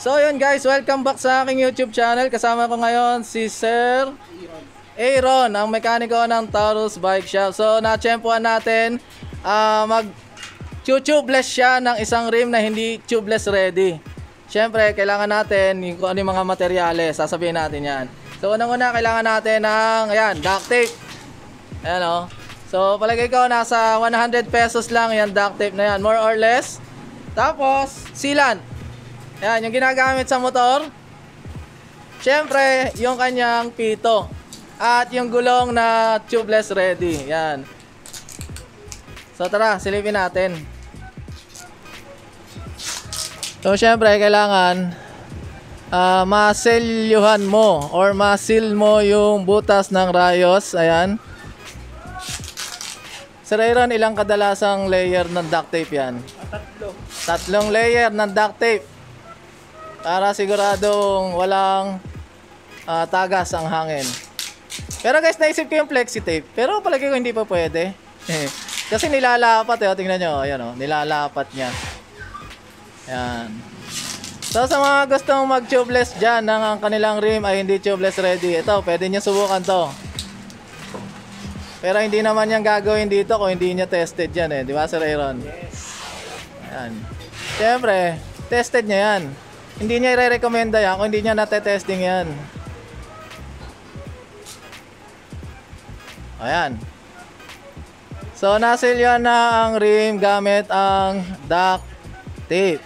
So yun guys, welcome back sa aking YouTube channel. Kasama ko ngayon si Sir Aaron, ang mekaniko ng Taurus Bike Shop. So na-champuan natin ah, mag tubeless siya ng isang rim na hindi tubeless ready. Siyempre, kailangan natin yung kung ano yung mga materyales. Sasabihin natin yan. So unang-una, kailangan natin ng ayan, duct tape. Ayan o. So palagay ko nasa 100 pesos lang yan duct tape na yan, more or less. Tapos, sealant. Ayan, yung ginagamit sa motor. Siyempre, yung kanyang pito. At yung gulong na tubeless ready. Yan. So tara, silipin natin. So siyempre, kailangan ah maselyuhan mo or masil mo yung butas ng rayos. Ayan. Sir Aaron, ilang kadalasang layer ng duct tape yan? Tatlo. Tatlong layer ng duct tape. Para siguradong walang ah, tagas ang hangin. Pero guys, naisip ko yung flexi tape. Pero palagi ko hindi pa pwede. Kasi nilalapat eh. O, Tingnan nyo. Ayan o. Nilalapat niya. Ayan. So sa mga gustong mag-tubeless dyan ng ang kanilang rim ay hindi tubeless ready. Ito, pwede nyo subukan to. Pero hindi naman yan gagawin dito kung hindi nyo tested yan eh. Di ba Sir Aaron? Yes. Ayan. Siyempre, tested niya yan. Hindi niya i-recommenda yan kung hindi niya natetesting yan. Ayan. So, nasilyan na ang rim gamit ang duct tape.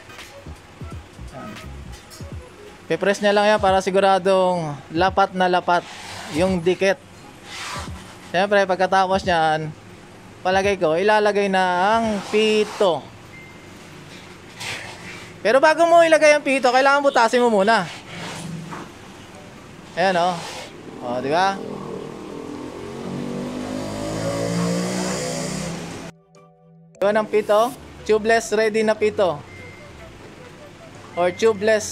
Pipress niya lang yan para siguradong lapat na lapat yung dikit. Siyempre, pagkatapos niyan, palagay ko, ilalagay na ang pito. Pero bago mo ilagay ang pito, kailangan butasin mo muna. Ayan o. Oh. O, di ba? Yun ang pito. Tubeless ready na pito. Or tubeless.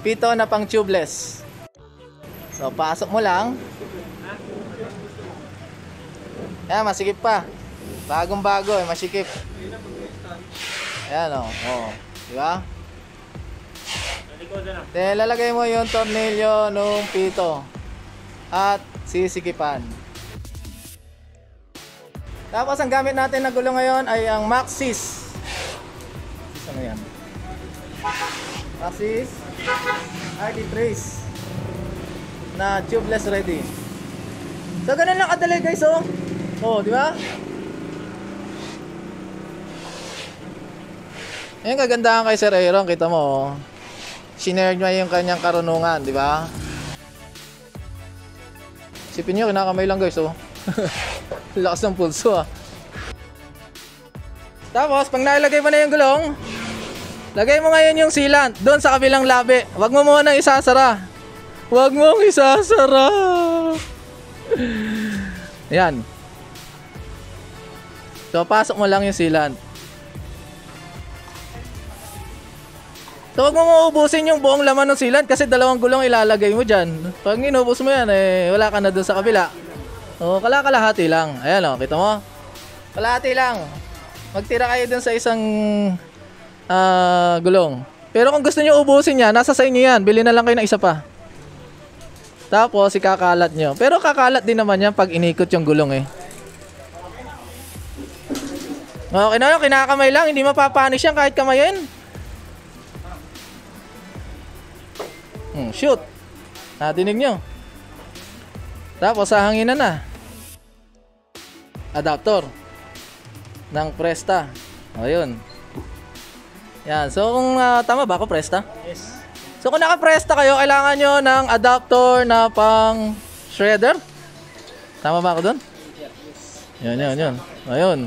Pito na pang tubeless. So, pasok mo lang. Ayan, masikip pa. Bagong bago eh, masikip. Ayan o. Oh. Di ba? Lang. Then, lalagay mo yung tornilyo nung pito. At sisikipan. Tapos, ang gamit natin na gulo ngayon ay ang Maxis. Maxis ano yan? Maxis RD Trace na tubeless ready. So, ganun lang kadali guys, oh. Oh, di ba? Ayan, kagandahan kay Sir Aaron. Kita mo, oh. Sinare niya yung kanyang karunungan, di ba? Sipin niyo, kinakamay lang guys, oh. Lakas ng pulso, ah. Tapos, pag nailagay mo na yung gulong, lagay mo ngayon yung sealant doon sa kabilang labi. Huwag mo muna isasara. Huwag mong isasara. Yan. So, pasok mo lang yung sealant. So, huwag mo mauubusin yung buong laman ng sealant kasi dalawang gulong ilalagay mo dyan. Pag inubos mo yan, eh, wala ka na dun sa kabila. O, kalakalahati lang. Ayan o, kita mo? Kalahati lang. Magtira kayo dun sa isang ah, gulong. Pero kung gusto nyo ubusin yan, nasa sa inyo yan. Bili na lang kayo ng isa pa. Tapos, ikakalat nyo. Pero kakalat din naman yan pag inikot yung gulong eh. Okay na yun, kinakamay lang. Hindi mapapanis yan kahit kamayin. Hmm, shoot. Nadinig nyo. Tapos hahanginan na. Adapter ng Presta. O yun. Yan. So kung ah, tama ba ako Presta? Yes. So kung naka-Presta kayo, kailangan nyo ng adapter na pang shredder. Tama ba ako doon? Yan, yan, yan. Ayun.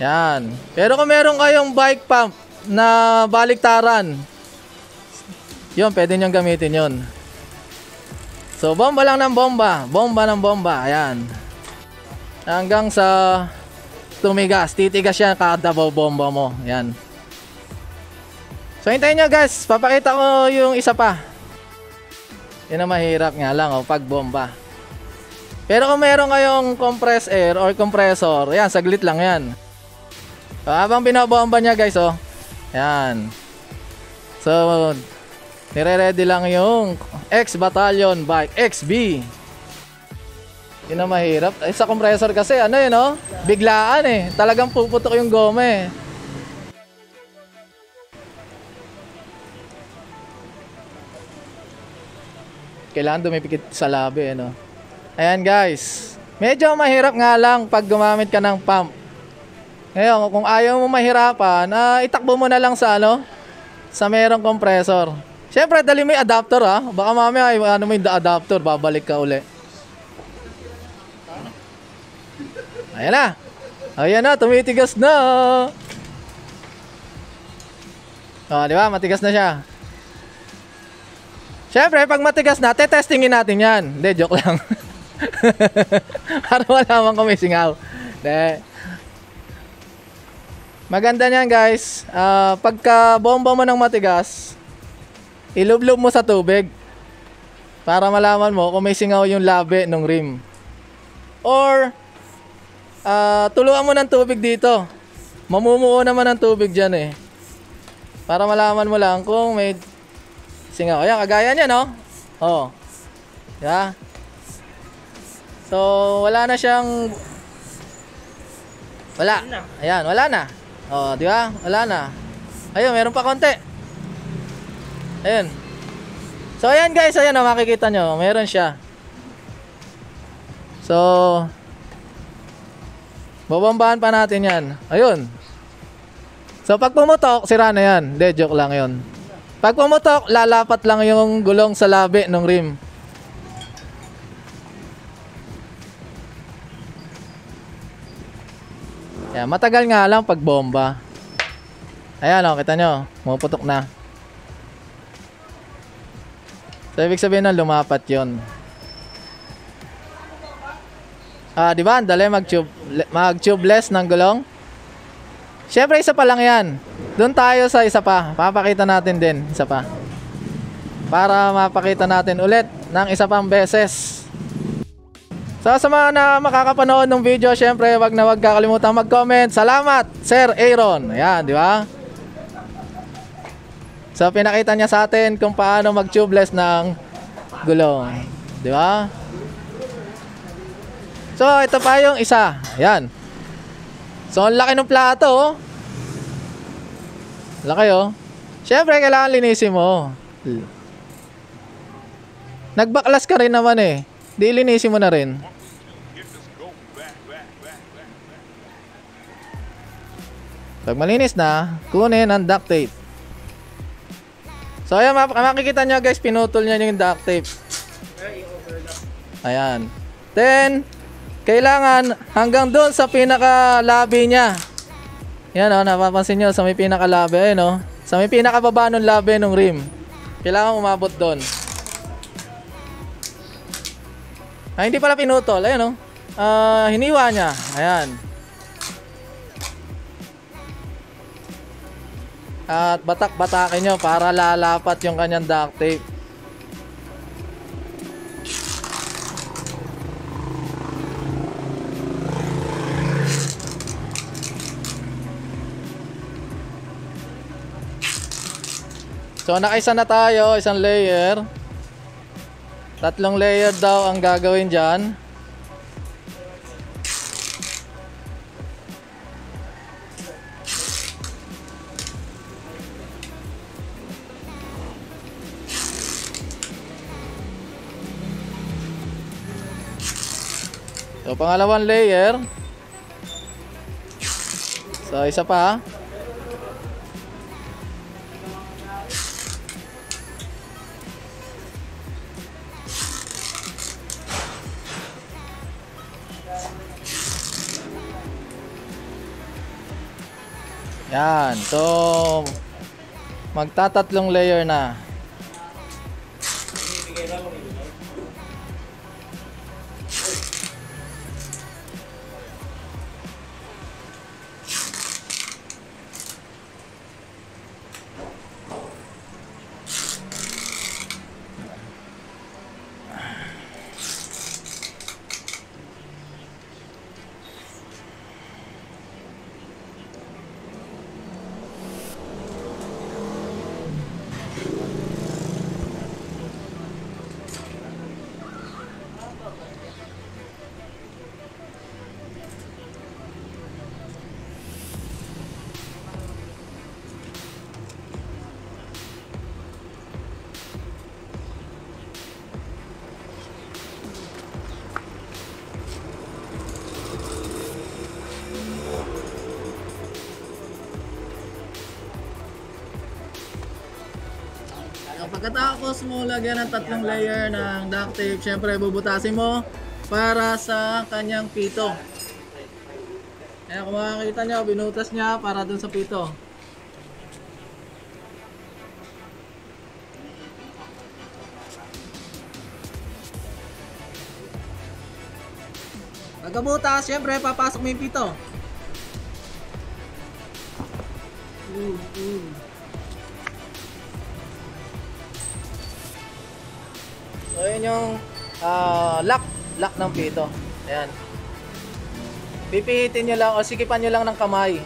Yan. Pero kung meron kayong bike pump na baliktaran, yun, pwede nyo gamitin yun. So, bomba lang ng bomba. Bomba ng bomba. Ayan. Hanggang sa tumigas. Titigas yan kada bomba mo. Ayan. So, hintayin nyo guys. Papakita ko yung isa pa. Yan ang mahirap nga lang, oh, pag bomba. Pero kung meron kayong compress air or compressor, yan, saglit lang yan. So, habang binabomba niya guys, oh. Yan. So, Nire-ready lang yung X Battalion Bike XB. Yun ang mahirap. Ay, sa compressor kasi, ano yun, no? Biglaan eh. Talagang puputok yung goma eh. Kailangan dumipikit sa labi, eh, no? Ayan, guys. Medyo mahirap nga lang pag gumamit ka ng pump. Ngayon, kung ayaw mo mahirapan, ah, itakbo mo na lang sa ano? Sa merong compressor. Siyempre, dali mo yung adapter ha. Baka mamaya, ay, ano mo yung adapter, babalik ka uli. Ayan na. Ayan na, tumitigas na. Oh, di ba? Matigas na siya. Siyempre, pag matigas na, tetestingin natin yan. Hindi, joke lang. Para malaman kung may singaw. Hindi. Maganda niyan guys. Ah, pagka bomba mo ng matigas, ilublob mo sa tubig. Para malaman mo kung may singaw yung labi ng rim. Or, ah, tuluan mo ng tubig dito. Mamumuo naman ng tubig dyan eh. Para malaman mo lang kung may singaw. Ayan, kagaya niya no? Oh. Yeah. So, wala na siyang wala. Ayan, wala na. Oh, di ba? Wala na. Ayun, meron pa konti. Ayun. So, ayan guys, ayan oh, makikita nyo. Meron siya. So, babambahan pa natin yan. Ayun. So, pag pumutok, sira na yan. Hindi, joke lang yun. Pag pumutok, lalapat lang yung gulong sa labi ng rim. Yan, matagal nga lang pag bomba. Ayan o, kita nyo, pumuputok na. So, ibig sabihin na lumapat yon. Ah, di ba? Ang Dali mag-tube, mag-tubeless ng gulong. Siyempre, isa pa lang yan. Doon tayo sa isa pa. Papakita natin din, isa pa. Para mapakita natin ulit ng isa pang beses. So sa mga na makakapanood ng video, syempre wag na wag kakalimutan mag-comment. Salamat, Sir Aaron. Ayan, di ba? So pinakita niya sa atin kung paano mag-tubeless ng gulong. Di ba? So ito pa yung isa. Ayan. So ang laki ng plato, oh. Laki, oh. Syempre kailangan linisin mo. Nagbaklas ka rin naman eh. Di linisin mo na rin. Pag malinis na, kunin ang duct tape. So ayan, map- makikita nyo guys, pinutol niya yung duct tape. Ayan. Then, kailangan hanggang doon sa pinaka-labi niya. Yan o, napapansin nyo sa may pinaka-labi. Ayun o, sa may pinaka-baba ng labi ng rim. Kailangan umabot doon. Ah, hindi pala pinutol. Ayun o. Ah, hiniwa niya. Ayan. At batak-batakin nyo para lalapat yung kanyang duct tape. So nakaisa na tayo, isang layer. Tatlong layer daw ang gagawin dyan. So pangalawang layer. So isa pa. Yan. So, magtatatlong layer na. Pagkatapos mo lagyan ng tatlong layer ng duct tape, syempre bubutasin mo para sa kanyang pito. Ayan, kung makikita nyo, binutas niya para dun sa pito. Pagkabutas, syempre papasok mo yung pito. Ooh, ooh. Yun yung ah, lock, lock ng pito. Ayan. Pipihitin nyo lang o sikipan nyo lang ng kamay.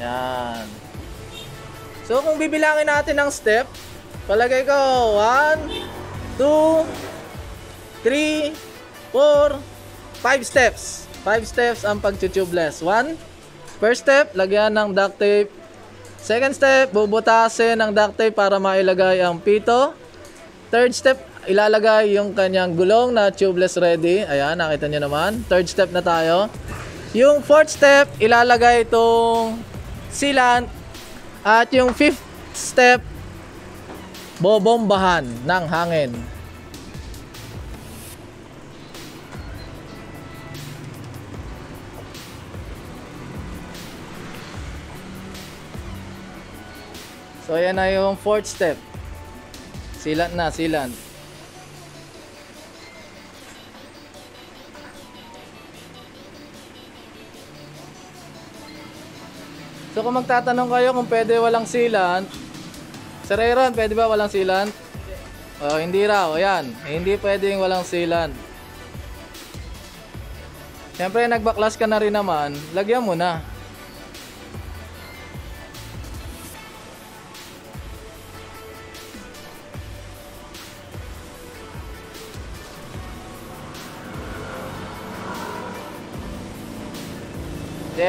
Yan. So kung bibilangin natin ng step, palagay ko 1, 2, 3, 4, 5 steps. 5 steps ang pag-tubeless. 1, first step, lagyan ng duct tape Second step, bubutasin ng duct tape para mailagay ang pito. Third step, ilalagay yung kanyang gulong na tubeless ready. Ayan, nakita nyo naman. Third step na tayo. Yung fourth step, ilalagay itong sealant. At yung fifth step, bobombahan ng hangin. So ayan na yung fourth step. Silant na, silant. So kung magtatanong kayo kung pwede walang sealant, Sir Aaron, pwede ba walang sealant? Oh, hindi raw, ayan. Hindi pwedeng walang sealant. Siyempre, nagbaklas ka na rin naman, lagyan mo na.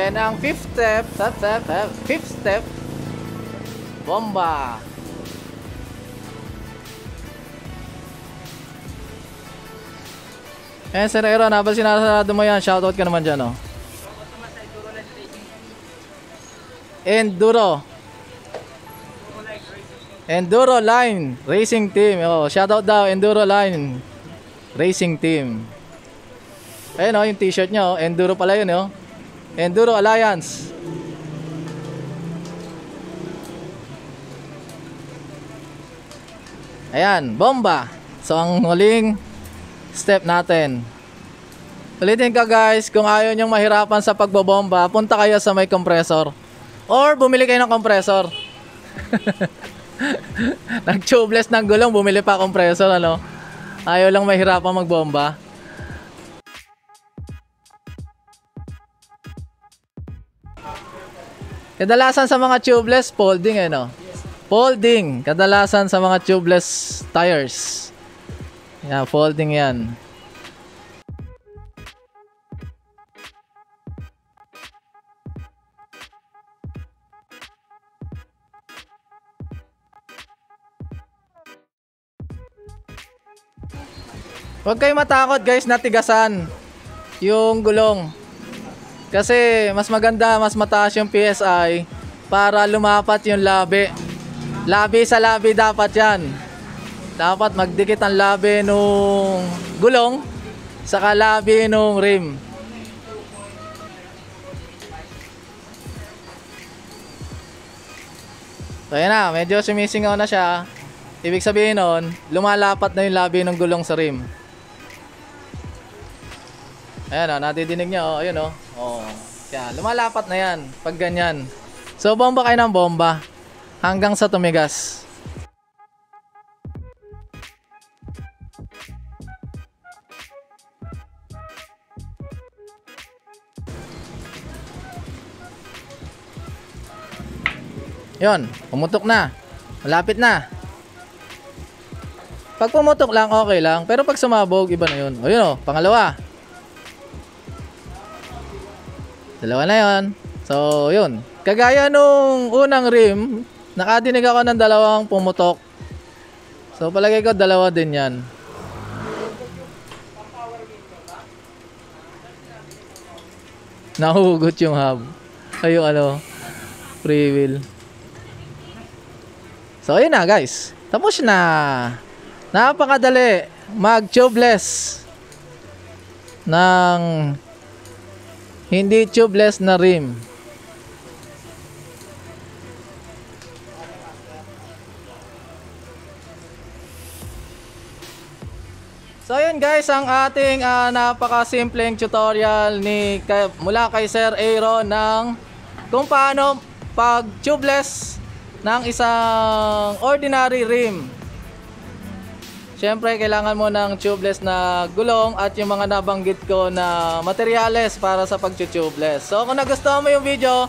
Then ang fifth step, step, step, step, fifth step, bomba. Eh, Sir Aaron, habang sinasarado mo yan, shoutout ka naman dyan, oh. Enduro. Enduro Line Racing Team. Oh, shoutout daw, Enduro Line Racing Team. Ayun, oh, yung t-shirt niya, oh. Enduro pala yun, oh. Enduro Alliance. Ayan, bomba. So ang huling step natin. Ulitin ka guys, kung ayaw nyong mahirapan sa pagbobomba, punta kayo sa may compressor. Or bumili kayo ng compressor. Nag-tubeless ng gulong, bumili pa compressor ano. Ayaw lang mahirapan magbomba. Kadalasan sa mga tubeless, folding eh no? Folding. Kadalasan sa mga tubeless tires. Yan, folding yan. Huwag kayo matakot guys natigasan yung gulong. Kasi mas maganda, mas mataas yung PSI para lumapat yung labi. Labi sa labi dapat yan. Dapat magdikit ang labi nung gulong saka labi nung rim. So ayan na, medyo sumisingaw na siya. Ibig sabihin nun, lumalapat na yung labi ng gulong sa rim. Ayan o, nadidinig niya o, ayun o. Oh. Yan, lumalapat na yan pag ganyan. So bomba kayo ng bomba hanggang sa tumigas. Yon, pumutok na. Malapit na. Pag pumutok lang, okay lang. Pero pag sumabog, iba na yun. O yun o, pangalawa. Dalawa na yon. So, yun. Kagaya nung unang rim, nakadinig ako ng dalawang pumutok. So, palagay ko dalawa din yan. Nahugot yung hub. Ay, yung ano, free wheel. So, ayun na guys. Tapos na. Napakadali mag-tubeless ng hindi tubeless na rim. So yun guys, ang ating ah, napakasimpleng tutorial ni kay, mula kay Sir Aaron ng kung paano pag tubeless ng isang ordinary rim. Siyempre, kailangan mo ng tubeless na gulong at yung mga nabanggit ko na materyales para sa pag-tubeless. So kung nagustuhan mo yung video,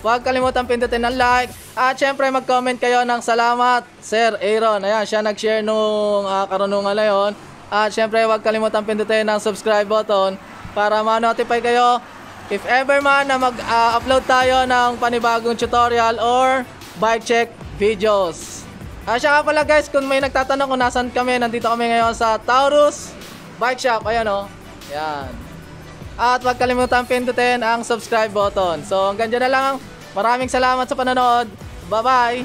huwag kalimutan pindutin ng like at siyempre mag-comment kayo ng salamat Sir Aaron. Ayan, siya nag-share nung ah, karunungan na yun. At syempre, huwag kalimutan pindutin ng subscribe button para ma-notify kayo if ever man na mag-upload tayo ng panibagong tutorial or bike check videos. Ah, siya nga pala guys, kung may nagtatanong kung nasan kami, nandito kami ngayon sa Taurus Bike Shop. Ayan o. Yan. At huwag kalimutan pindutin ang subscribe button. So hanggang dyan na lang. Maraming salamat sa panonood. Bye-bye.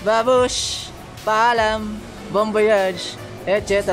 Babush. Paalam. Bon voyage. Etc.